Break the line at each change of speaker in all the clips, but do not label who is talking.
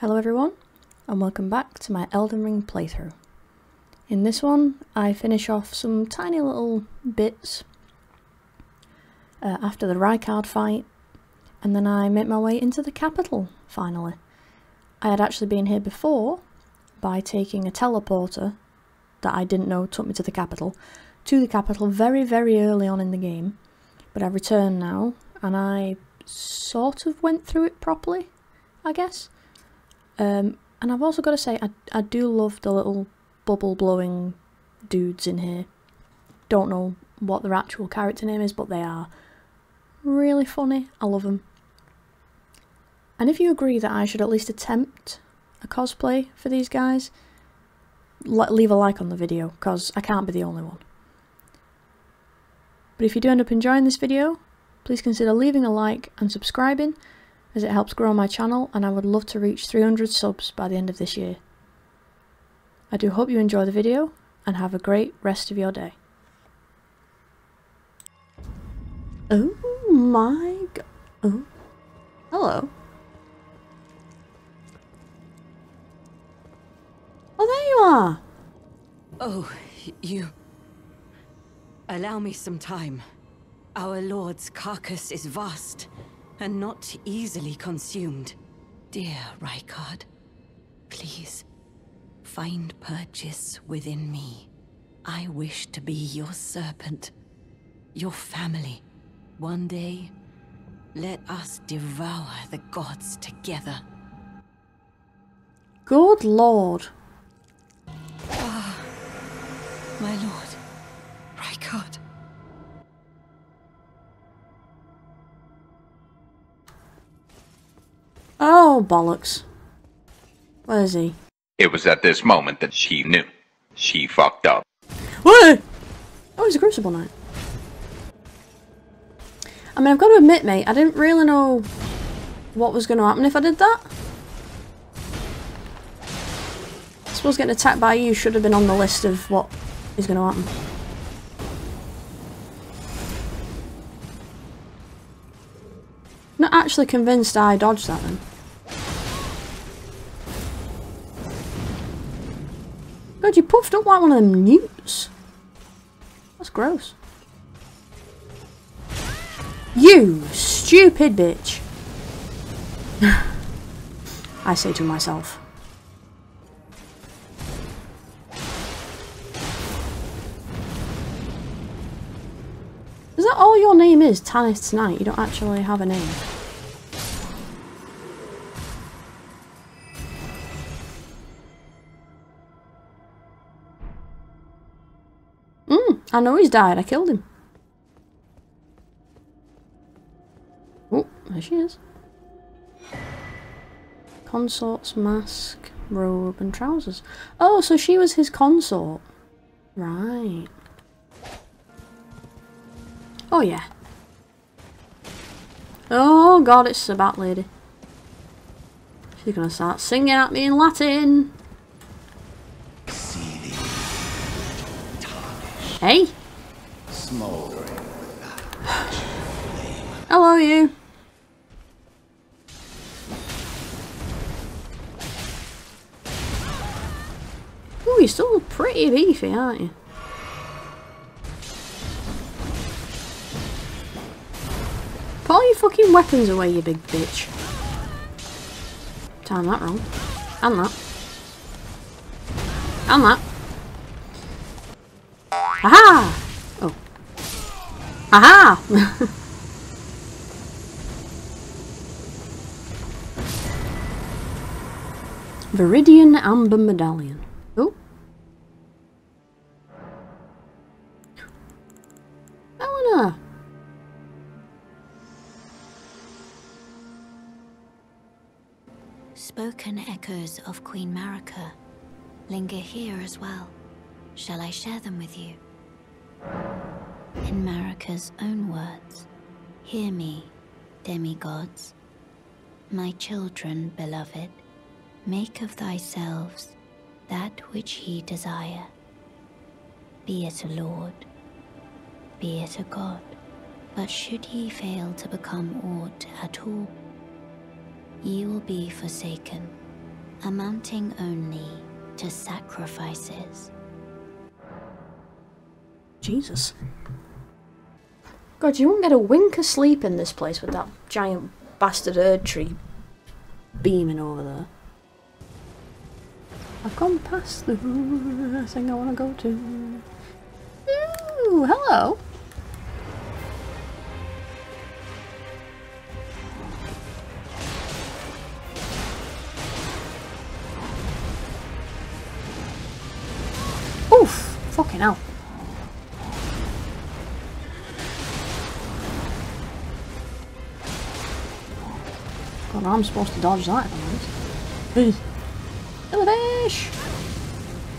Hello everyone, and welcome back to my Elden Ring playthrough. In this one, I finish off some tiny little bits uh, after the Rykard fight, and then I make my way into the capital, finally. I had actually been here before by taking a teleporter that I didn't know took me to the capital, to the capital very, very early on in the game, but I've returned now, and I sort of went through it properly, I guess. Um, and I've also got to say, I, I do love the little bubble blowing dudes in here. Don't know what their actual character name is, but they are really funny. I love them. And if you agree that I should at least attempt a cosplay for these guys, leave a like on the video, because I can't be the only one. But if you do end up enjoying this video, please consider leaving a like and subscribing, as it helps grow my channel and I would love to reach 300 subs by the end of this year. I do hope you enjoy the video and have a great rest of your day. Oh my god. Oh. Hello. Oh, there you are.
Oh, you... Allow me some time. Our lord's carcass is vast and not easily consumed. Dear Rykard, please, find purchase within me. I wish to be your serpent, your family. One day, let us devour the gods together.
Good lord.
Ah, my lord,
Oh, bollocks. Where is he?
It was at this moment that she knew. She fucked up.
What? Oh, he's a Crucible Knight. I mean, I've got to admit, mate, I didn't really know what was going to happen if I did that. I suppose getting attacked by you should have been on the list of what is going to happen. Not actually convinced I dodged that then. You puffed up like one of them newts. That's gross. You stupid bitch. I say to myself. Is that all your name is, Tanith Knight? You don't actually have a name. I know he's died. I killed him. Oh, there she is. Consort's mask, robe and trousers. Oh, so she was his consort. Right. Oh yeah. Oh god, it's a bat lady. She's gonna start singing at me in Latin. Hey. Smoldering. Hello you. Ooh, you're still pretty beefy, aren't you? Put all your fucking weapons away, you big bitch. Time that wrong. And that. And that. Aha! Oh. Aha! Viridian Amber Medallion. Oh. Eleanor!
Spoken echoes of Queen Marika linger here as well. Shall I share them with you? In Marika's own words, hear me, demigods. My children, beloved, make of thyselves that which ye desire. Be it a lord, be it a god, but should ye fail to become aught at all, ye will be forsaken amounting only to sacrifices.
Jesus. God, you won't get a wink of sleep in this place with that giant bastard Erd tree beaming over there. I've gone past the thing I want to go to. Ooh, hello. Oof! Fucking hell. God, I'm supposed to dodge that if I'm honest. Kill a fish!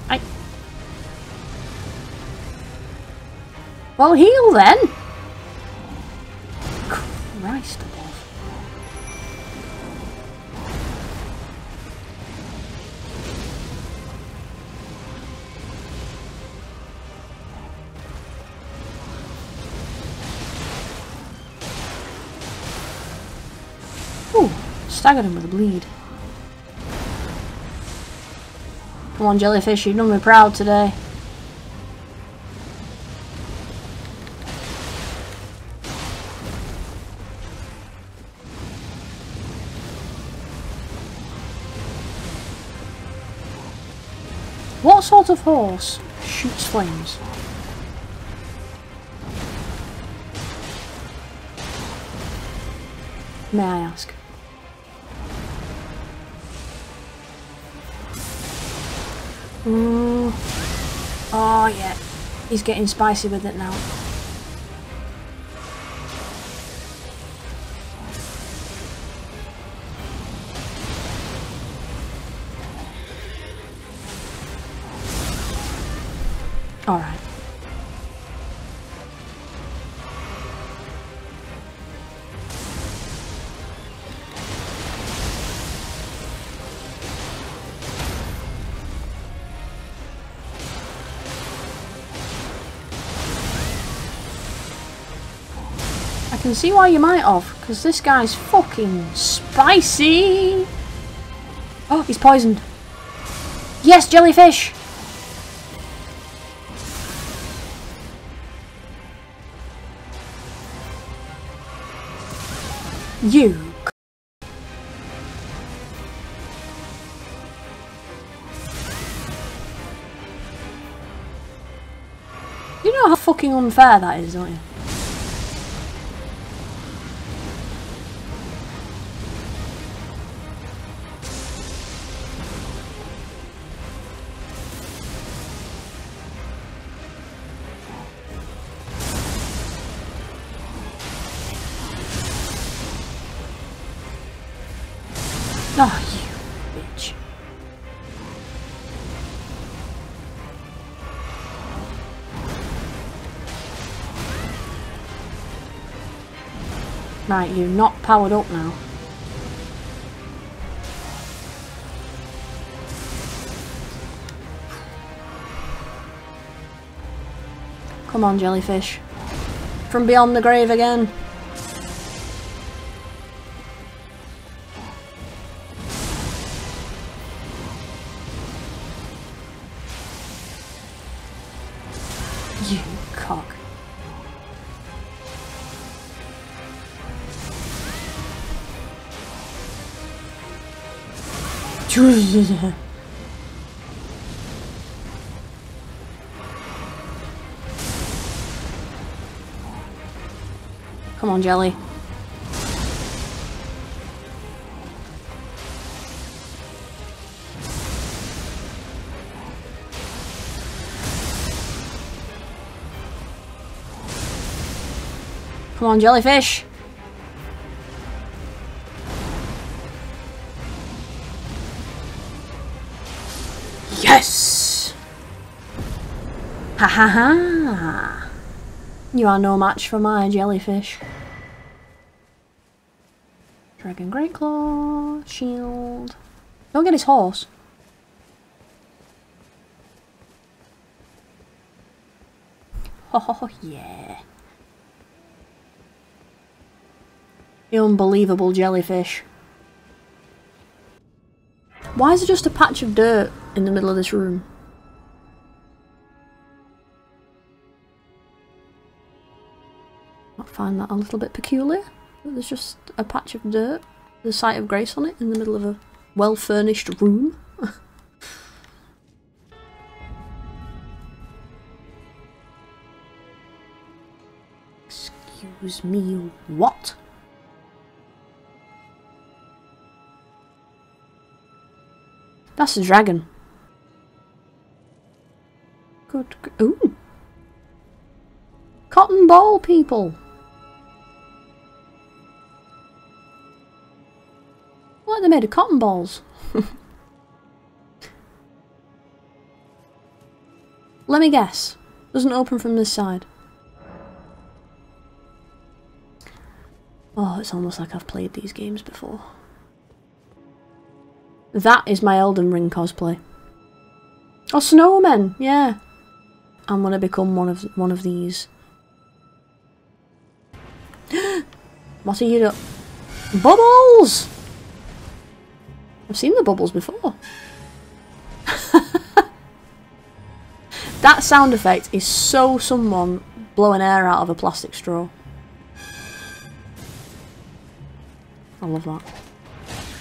I. Well, heal then! Staggered him with a bleed. Come on, jellyfish, you've done me proud today. What sort of horse shoots flames? May I ask? Oh yeah, he's getting spicy with it now. I can see why you might have, because this guy's fucking spicy. Oh, he's poisoned. Yes, jellyfish! You. You know how fucking unfair that is, don't you? Oh, you bitch. Right, you're not powered up now. Come on, jellyfish. From beyond the grave again. Come on, Jelly. Come on, jellyfish. Ha ha ha! You are no match for my jellyfish. Dragon Great Claw, shield. Don't get his horse. Oh yeah. Unbelievable jellyfish. Why is there just a patch of dirt in the middle of this room? Find that a little bit peculiar. There's just a patch of dirt, the site of grace on it, in the middle of a well-furnished room. Excuse me, what? That's a dragon. Good. Ooh. Cotton ball people. What are they made of cotton balls? Let me guess. Doesn't open from this side. Oh, it's almost like I've played these games before. That is my Elden Ring cosplay. Oh, snowmen, yeah. I'm gonna become one of one of these. what are you do- Bubbles! I've seen the bubbles before. that sound effect is so someone blowing air out of a plastic straw. I love that.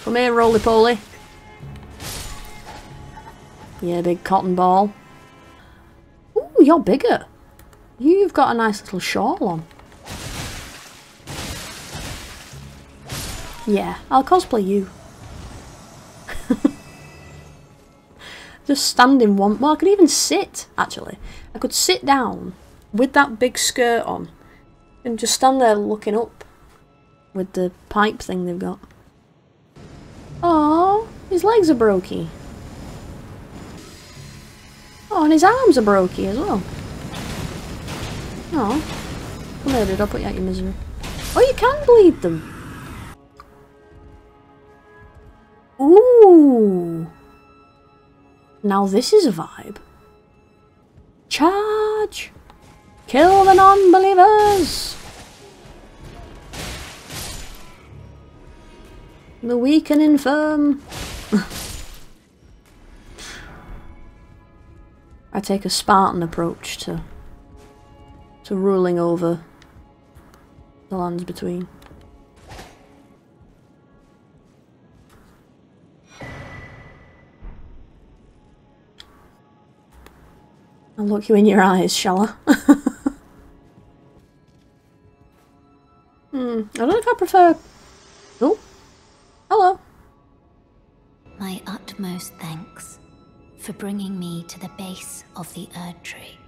Come here, roly poly. Yeah, big cotton ball. Ooh, you're bigger. You've got a nice little shawl on. Yeah, I'll cosplay you. Just stand in one. Well, I could even sit, actually. I could sit down with that big skirt on and just stand there looking up with the pipe thing they've got. Oh, his legs are brokey. Oh, and his arms are brokey as well. Oh. Come here, dude, I'll put you out your misery. Oh, you can bleed them. Ooh. Now this is a vibe. Charge! Kill the non-believers! The weak and infirm. I take a Spartan approach to to ruling over the lands between. Look you in your eyes, shall I? hmm. I don't know if I prefer. Oh, hello.
My utmost thanks for bringing me to the base of the Erd Tree.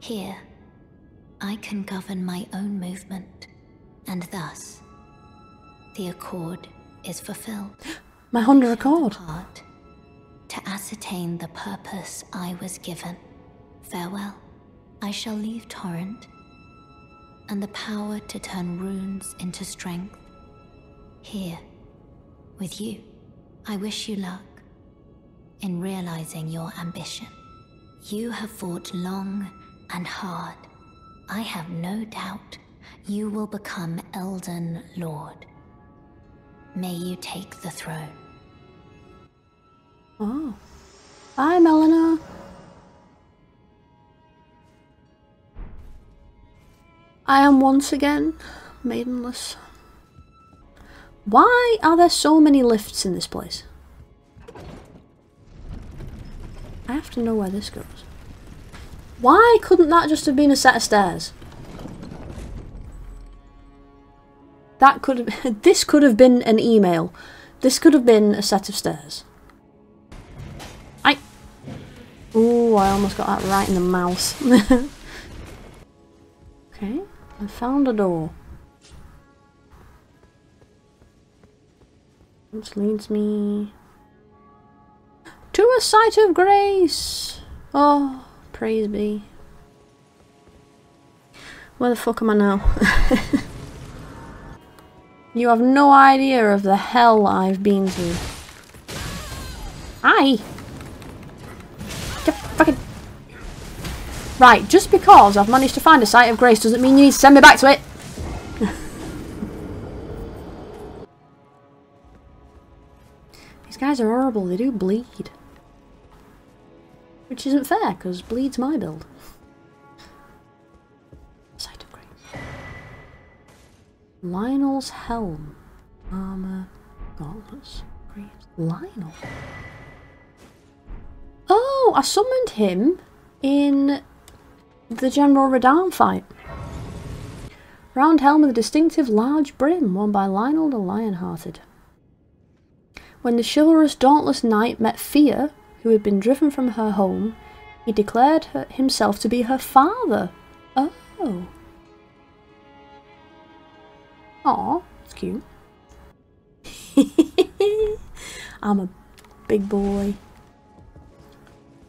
Here, I can govern my own movement, and thus, the accord is fulfilled.
My Honda Accord.
To ascertain the purpose I was given. Farewell. I shall leave Torrent, and the power to turn runes into strength. Here, with you. I wish you luck in realizing your ambition. You have fought long and hard. I have no doubt you will become Elden Lord. May you take the throne.
Oh. Bye, Melina. I am once again maidenless. Why are there so many lifts in this place? I have to know where this goes. Why couldn't that just have been a set of stairs? That could have, this could have been an email. This could have been a set of stairs. I. Ooh, I almost got that right in the mouth. okay, I found a door. Which leads me to a site of grace. Oh, praise be. Where the fuck am I now? you have no idea of the hell I've been through. Hi. Right, just because I've managed to find a site of grace doesn't mean you need to send me back to it. These guys are horrible, they do bleed. Which isn't fair, because bleed's my build. Site of grace. Lionel's helm. Armor. Gauntlets. Lionel. Oh, I summoned him in the General Radahn fight. Round helm with a distinctive large brim, worn by Lionel the Lionhearted. When the chivalrous dauntless knight met Fia, who had been driven from her home, he declared her, himself to be her father. Oh. Aw, it's cute. I'm a big boy.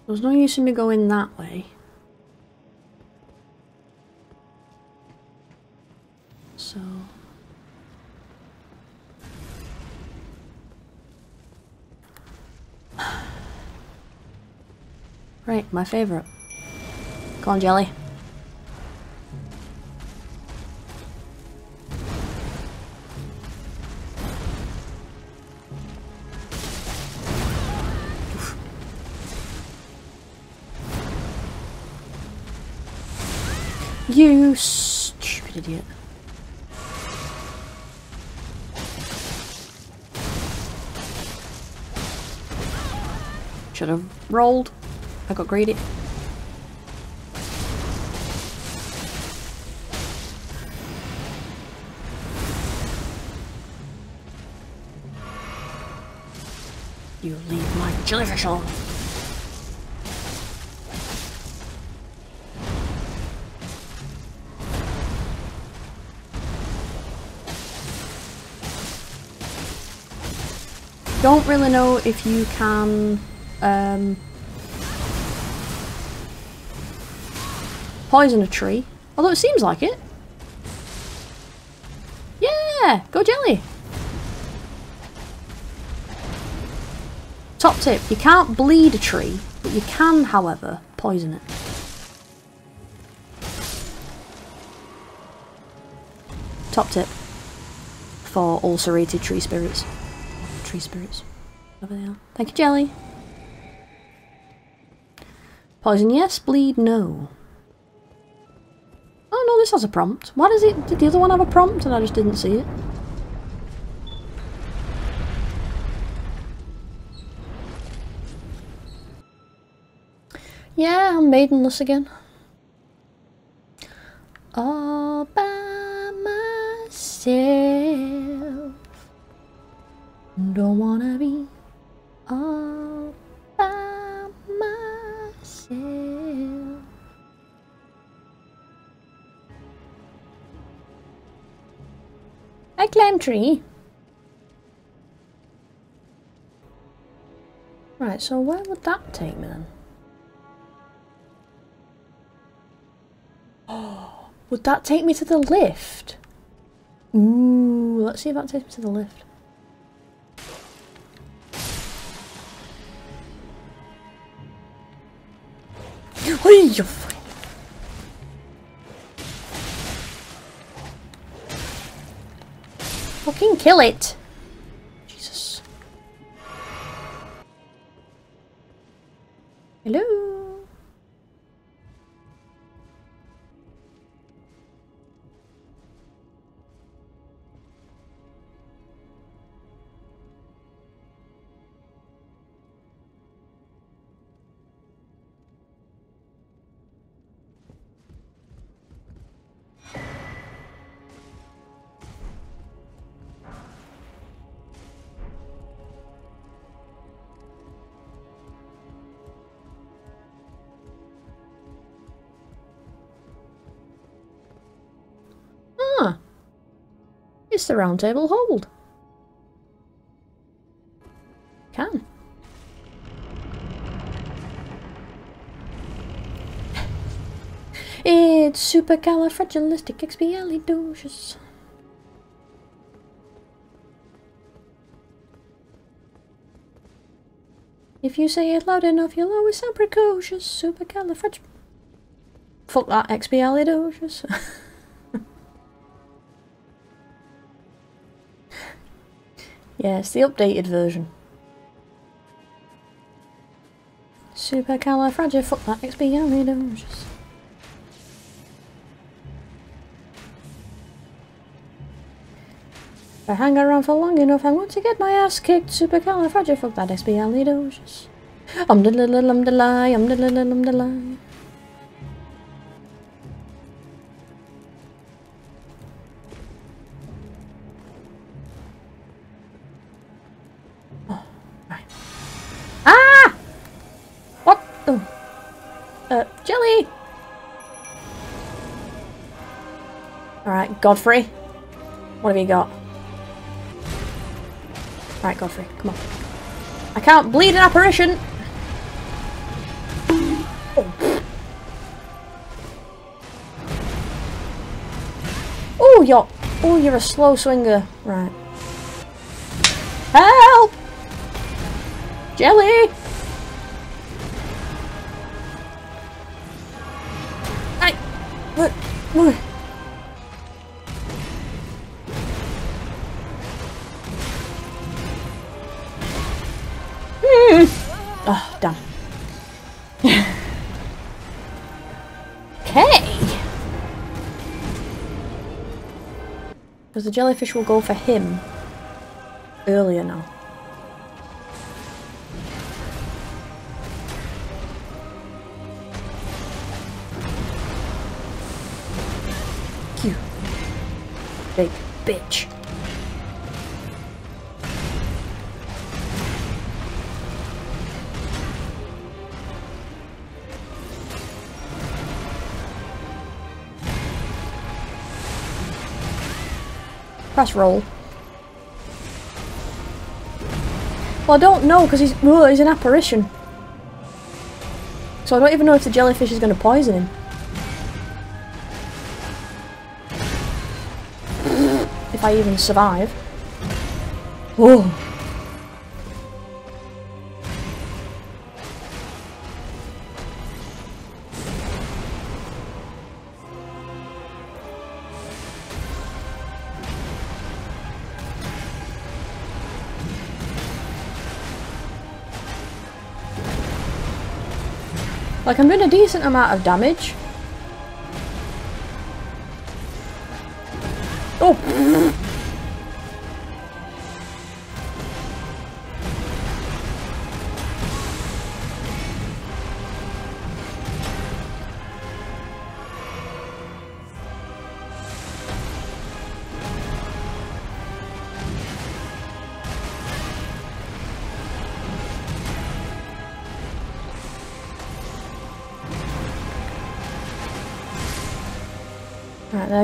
There's no use in me going that way. Right, my favorite. Come on, Jelly. You stupid idiot. Should have rolled. I got greedy. You leave my jellyfish alone. Don't really know if you can um, poison a tree. Although it seems like it. Yeah! Go jelly! Top tip, you can't bleed a tree, but you can, however, poison it. Top tip for ulcerated tree spirits. Tree spirits. Whatever they are. Thank you, Jelly. Poison yes, bleed no. Oh no, this has a prompt. Why does it? Did the other one have a prompt and I just didn't see it? Yeah, I'm maidenless again. All by myself. I climb tree. Right, so where would that take me then? Oh, would that take me to the lift? Ooh, let's see if that takes me to the lift. Hey, you Fucking kill it! It's the round table hold. Can. It's supercalifragilisticexpialidocious. If you say it loud enough, you'll always sound precocious. Supercalifrag... Fuck that, expialidocious. Yeah, it's the updated version. Supercalifragil, fuck that, expialidocious. If I hang around for long enough, I'm going to get my ass kicked. Supercalifragil, fuck that, expialidocious. Um da la la lum da lie, um da la la lum da lie. Alright, Godfrey. What have you got? Alright, Godfrey, come on. I can't bleed an apparition! Oh, you're... Oh, you're a slow swinger. Right. Help! Jelly! Because the jellyfish will go for him earlier now. You big bitch. Press roll. Well, I don't know because he's he's an apparition. So I don't even know if the jellyfish is going to poison him. if I even survive. Oh. Like, I'm doing a decent amount of damage.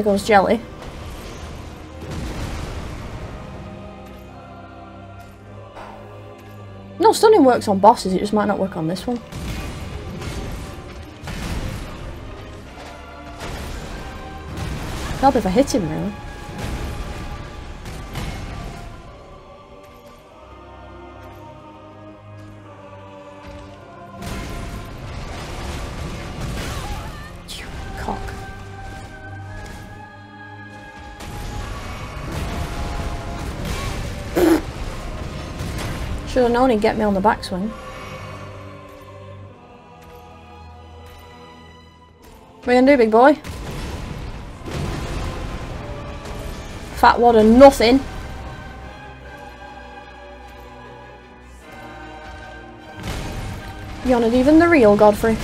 There goes Jelly. No, stunning works on bosses, it just might not work on this one. Help if I hit him, really. Should have known he'd get me on the backswing. What are you gonna do, big boy? Fat wad of nothing. You're not even the real Godfrey.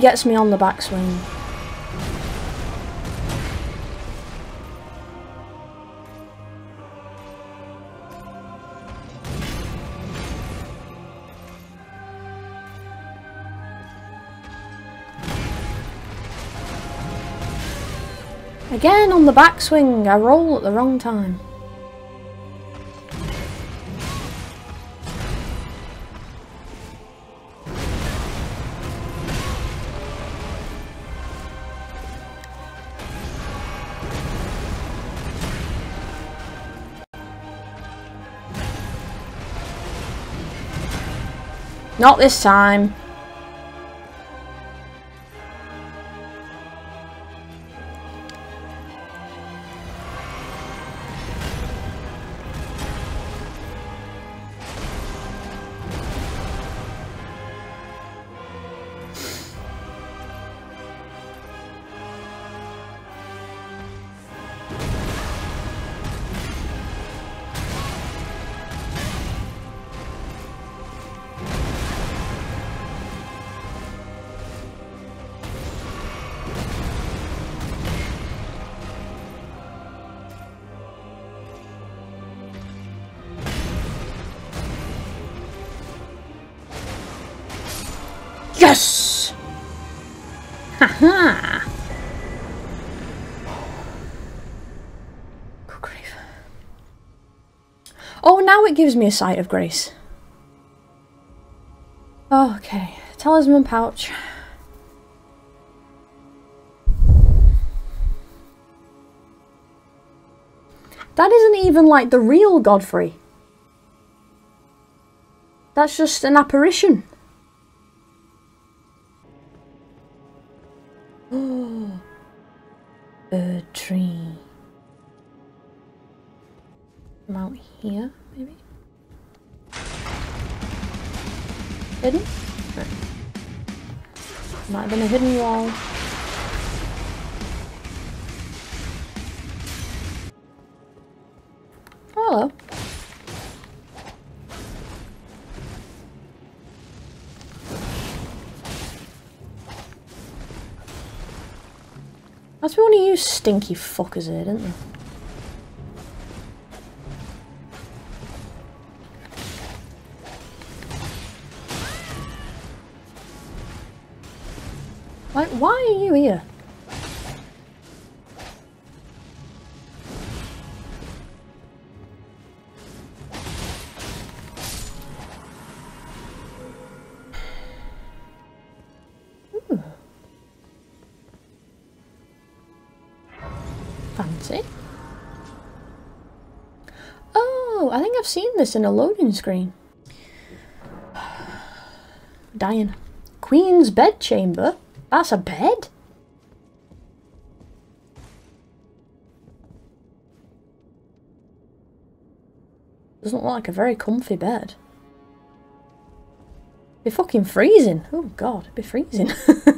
gets me on the backswing. Again on the backswing, I roll at the wrong time. Not this time. Yes! Haha! Good grief. Oh, now it gives me a site of grace. Okay, talisman pouch. That isn't even like the real Godfrey. That's just an apparition. Oh, bird tree. From out here, maybe? Hidden? No. Might have been a hidden wall. That's one of you stinky fuckers here, didn't they? Fancy. Oh, I think I've seen this in a loading screen. Dying. Queen's bedchamber? That's a bed? Doesn't look like a very comfy bed. Be fucking freezing. Oh god, be freezing.